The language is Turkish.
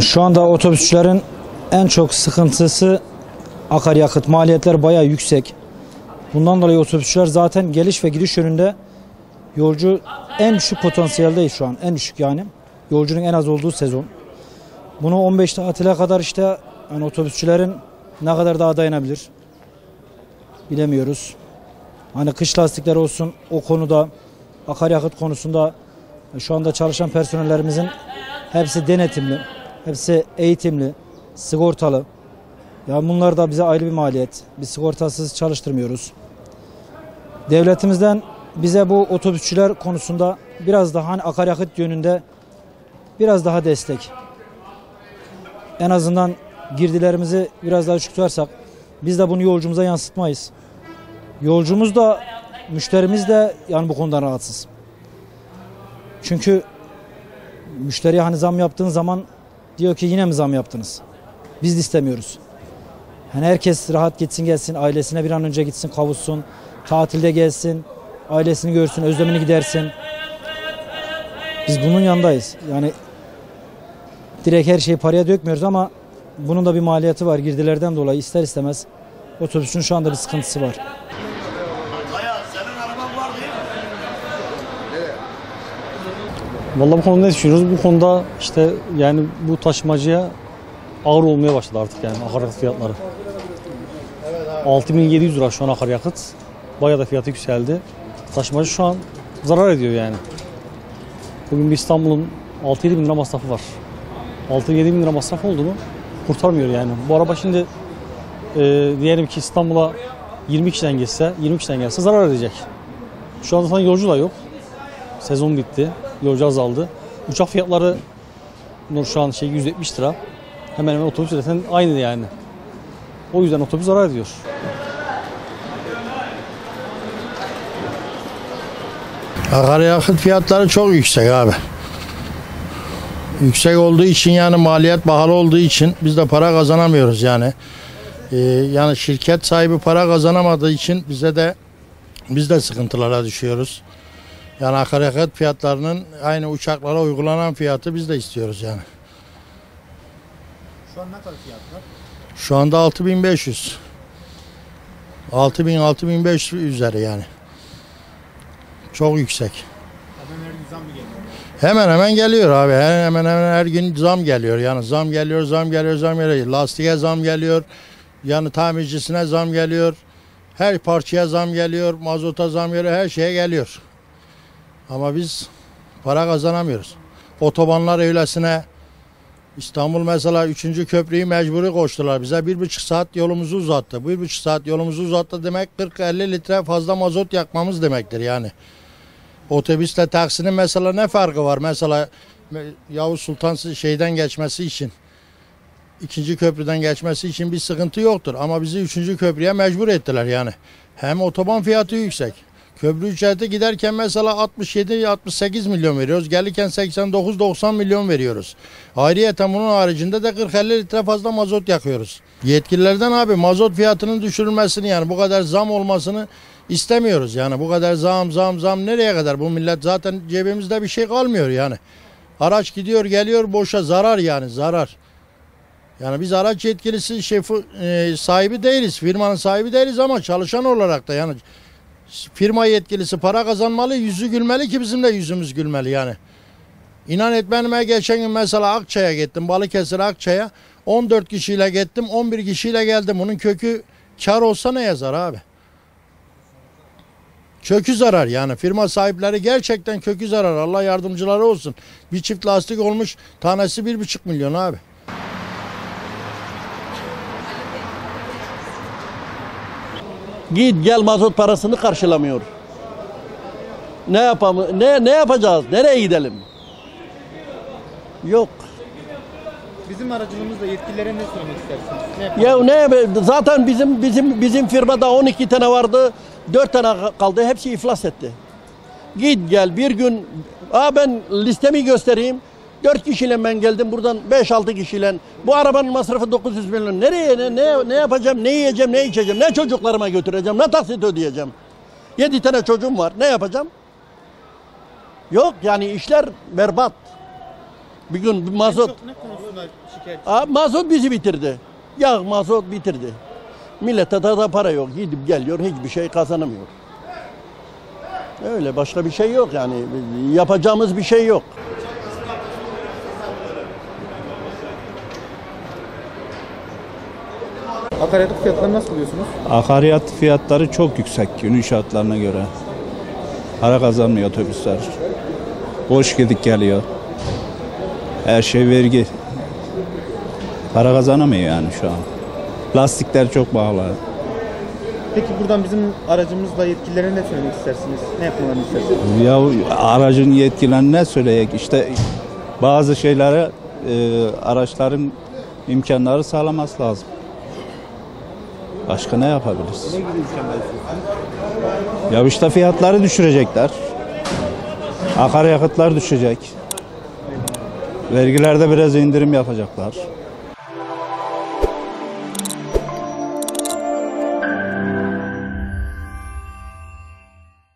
Şu anda otobüsçülerin en çok sıkıntısı akaryakıt. Maliyetler bayağı yüksek. Bundan dolayı otobüsçüler zaten geliş ve gidiş yönünde yolcu en düşük potansiyeldeyiz şu an. En düşük yani. Yolcunun en az olduğu sezon. Bunu 15 tatile kadar işte yani otobüsçülerin ne kadar daha dayanabilir bilemiyoruz. Hani kış lastikleri olsun o konuda akaryakıt konusunda şu anda çalışan personellerimizin hepsi denetimli, hepsi eğitimli, sigortalı. Ya bunlar da bize ayrı bir maliyet. Biz sigortasız çalıştırmıyoruz. Devletimizden bize bu otobüsçüler konusunda biraz daha hani akaryakıt yönünde biraz daha destek. En azından girdilerimizi biraz daha düşük tutarsak biz de bunu yolcumuza yansıtmayız. Yolcumuz da müşterimiz de yani bu konudan rahatsız. Çünkü müşteriye hani zam yaptığın zaman diyor ki yine mi zam yaptınız? Biz de istemiyoruz. Hani herkes rahat gitsin gelsin, ailesine bir an önce gitsin, kavuşsun, tatilde gelsin, ailesini görsün, özlemini gidersin. Biz bunun yanındayız. Yani direkt her şeyi paraya dökmüyoruz ama bunun da bir maliyeti var girdilerden dolayı ister istemez otobüsün şu anda bir sıkıntısı var. Vallahi bu konuda ne düşünüyoruz? Bu konuda işte yani bu taşımacıya ağır olmaya başladı artık yani akaryakıt fiyatları. 6700 lira şu an akaryakıt. Bayağı da fiyatı yükseldi. Taşımacı şu an zarar ediyor yani. Bugün bir İstanbul'un 6-7 bin lira masrafı var. 6-7 bin lira masraf oldu mu kurtarmıyor yani. Bu araba şimdi e, diyelim ki İstanbul'a 20 kişiden geçse, 20 kişiden gelse zarar edecek. Şu anda zaten yolcu da yok. Sezon bitti. Yolcu azaldı. Uçak fiyatları Nur şu an şey 170 lira. Hemen hemen otobüs zaten aynı yani. O yüzden otobüs zarar ediyor. Akaryakıt fiyatları çok yüksek abi. Yüksek olduğu için yani maliyet pahalı olduğu için biz de para kazanamıyoruz yani. Ee, yani şirket sahibi para kazanamadığı için bize de biz de sıkıntılara düşüyoruz. Yani akaryakıt fiyatlarının aynı uçaklara uygulanan fiyatı biz de istiyoruz yani. Şu an ne kadar fiyatlar? Şu anda 6500. 6000 6500 üzeri yani. Çok yüksek. Hemen her gün zam mı geliyor? Hemen hemen geliyor abi. Hemen hemen her gün zam geliyor. Yani zam geliyor, zam geliyor, zam geliyor. Lastiğe zam geliyor. Yani tamircisine zam geliyor. Her parçaya zam geliyor. Mazota zam geliyor. Her şeye geliyor. Ama biz para kazanamıyoruz. Otobanlar öylesine İstanbul mesela 3. köprüyü mecburi koştular. Bize bir buçuk saat yolumuzu uzattı. Bir buçuk saat yolumuzu uzattı demek 40-50 litre fazla mazot yakmamız demektir yani. Otobüsle taksinin mesela ne farkı var? Mesela Yavuz Sultan şeyden geçmesi için ikinci köprüden geçmesi için bir sıkıntı yoktur. Ama bizi üçüncü köprüye mecbur ettiler yani. Hem otoban fiyatı yüksek. Köprü ücreti giderken mesela 67-68 milyon veriyoruz. Gelirken 89-90 milyon veriyoruz. Ayrıyeten bunun haricinde de 40-50 litre fazla mazot yakıyoruz. Yetkililerden abi mazot fiyatının düşürülmesini yani bu kadar zam olmasını istemiyoruz. Yani bu kadar zam zam zam nereye kadar? Bu millet zaten cebimizde bir şey kalmıyor yani. Araç gidiyor geliyor boşa zarar yani zarar. Yani biz araç yetkilisi şefi e, sahibi değiliz. Firmanın sahibi değiliz ama çalışan olarak da yani firma yetkilisi para kazanmalı, yüzü gülmeli ki bizim de yüzümüz gülmeli yani. İnan et benime geçen gün mesela Akçay'a gittim. Balıkesir Akçay'a 14 kişiyle gittim, 11 kişiyle geldim. Bunun kökü kar olsa ne yazar abi? Kökü zarar yani. Firma sahipleri gerçekten kökü zarar. Allah yardımcıları olsun. Bir çift lastik olmuş tanesi bir buçuk milyon abi. Git gel mazot parasını karşılamıyor. Ne yapalım? Ne ne yapacağız? Nereye gidelim? Yok. Bizim aracılığımızla yetkililere ne söylemek istersiniz? Ne yapalım? Ya ne zaten bizim bizim bizim firmada 12 tane vardı. 4 tane kaldı. Hepsi iflas etti. Git gel bir gün Aa ben listemi göstereyim. 4 kişiyle ben geldim buradan 5-6 kişiyle. Bu arabanın masrafı 900 milyon. Nereye ne, ne, ne yapacağım, ne yiyeceğim, ne içeceğim, ne çocuklarıma götüreceğim, ne taksit ödeyeceğim. 7 tane çocuğum var. Ne yapacağım? Yok yani işler berbat. Bir gün mazot Çok ne konusunda şikayet? Aa, mazot bizi bitirdi. Yağ mazot bitirdi. Millete de, de para yok. Gidip geliyor hiçbir şey kazanamıyor. Öyle başka bir şey yok yani. Yapacağımız bir şey yok. Akaryakıt fiyatlarını nasıl buluyorsunuz? Akaryakıt fiyatları çok yüksek günün şartlarına göre. Para kazanmıyor otobüsler. Boş gidip geliyor. Her şey vergi. Para kazanamıyor yani şu an. Lastikler çok pahalı. Peki buradan bizim aracımızla yetkililere ne söylemek istersiniz? Ne yapmalarını istersiniz? Ya aracın yetkilerini ne söyleyek? İşte bazı şeylere e, araçların imkanları sağlaması lazım. Başka ne yapabiliriz? Ne gibi işte fiyatları düşürecekler. Akaryakıtlar düşecek. Vergilerde biraz indirim yapacaklar.